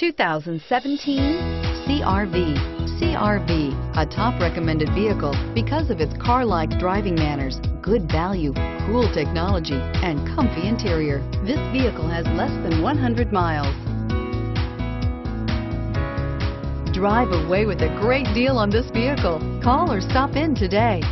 2017 CRV. CRV, a top recommended vehicle because of its car-like driving manners, good value, cool technology, and comfy interior. This vehicle has less than 100 miles. Drive away with a great deal on this vehicle. Call or stop in today.